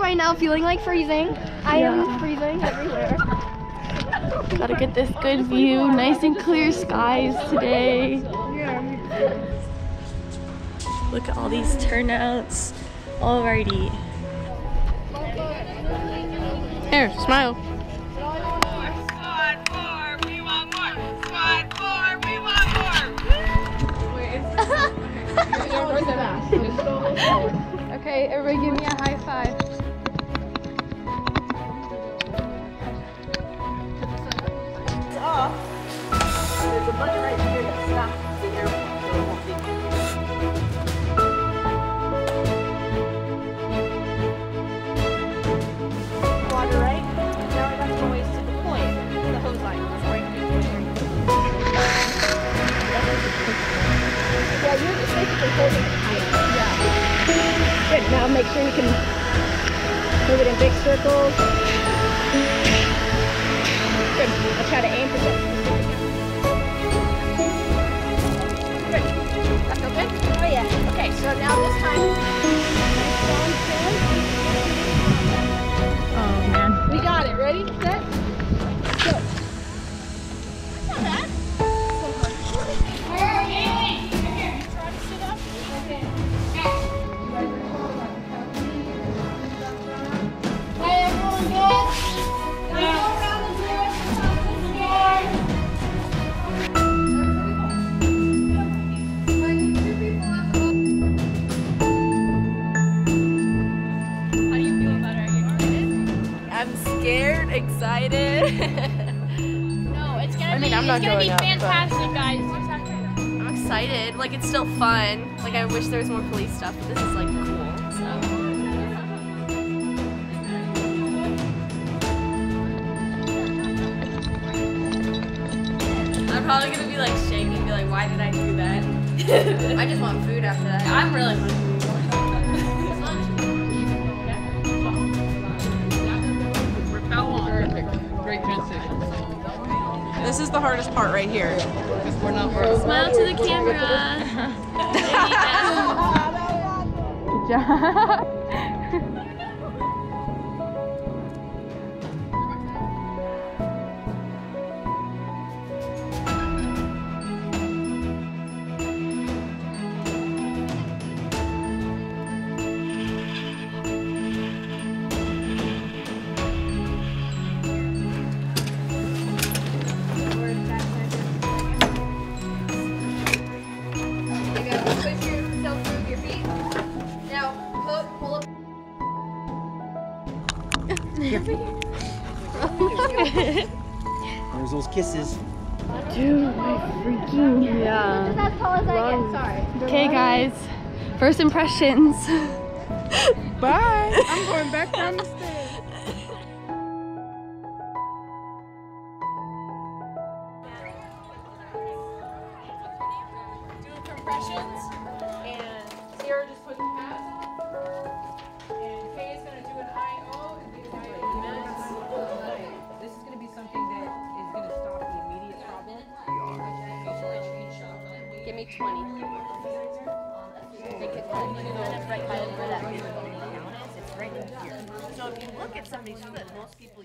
Right now feeling like freezing. I am freezing everywhere. Gotta get this good view. Nice and clear skies today. Look at all these turnouts already. Here, smile. Squad four, we want more. Squad four, we want more. Okay, everybody give me a high five. Sure you can move it in big circles. Good. I'll try to aim for that. Good. That's okay? Oh yeah. Okay, so now it's gonna going be up, but- fantastic, guys. I'm excited. Like it's still fun. Like I wish there was more police stuff, but this is like cool. So. I'm probably gonna be like shaking, be like, why did I do that? I just want food after that. I'm really hungry. Is the hardest part right here. Because we're not working. Smile to the camera. Good job. There's those kisses. Yeah. Just as tall as I get. Sorry. Okay, guys. First impressions. Bye. I'm going back down the stairs. 20. They could right by where that it's right in here. So if you look at somebody's foot, most people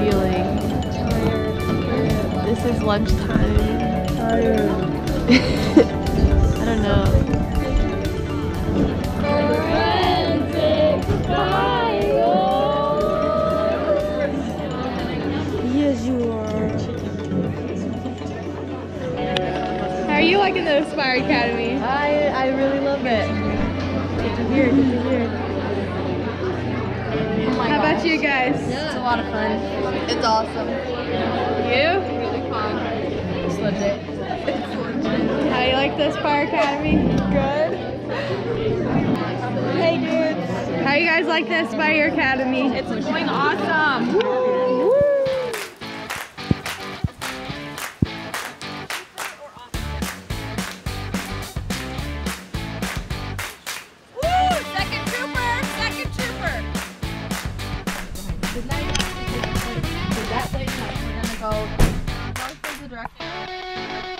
feeling. This is lunchtime. I don't know. Yes, you are. How are you liking the Aspire Academy? I I really love it. Good to hear. Good to hear. About you guys? It's a lot of fun. It's awesome. You? Really fun. Just lived it. How do you like this Fire Academy? Good. Hey dudes. How you guys like this Fire Academy? It's going awesome. That place up, we're gonna go north the direction.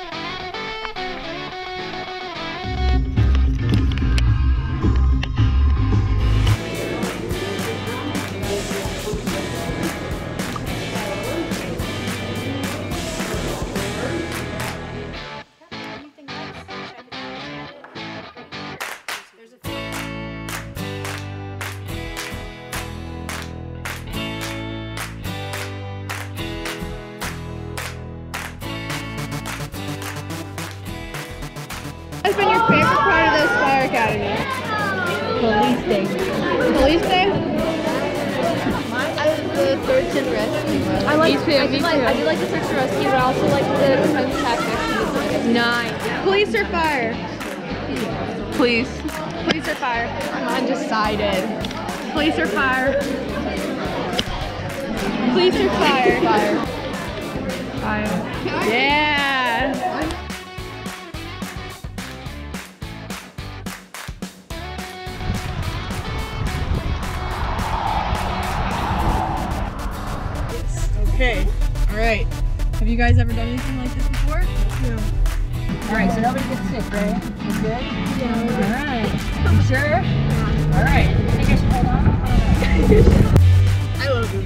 Police day. Police? I was the search and rescue. I like, Me too, I do like. I do like the search and rescue, but I also like the defense tactics. Nice. Police or fire? Please. Police or fire? I'm undecided. Police or fire? Police or fire? Fire. Fire. Yeah. Okay. All right. Have you guys ever done anything like this before? No. All right, so nobody gets sick, right? You good? Yeah. All right. You sure? Yeah. All right. I think I should hold on. I love you.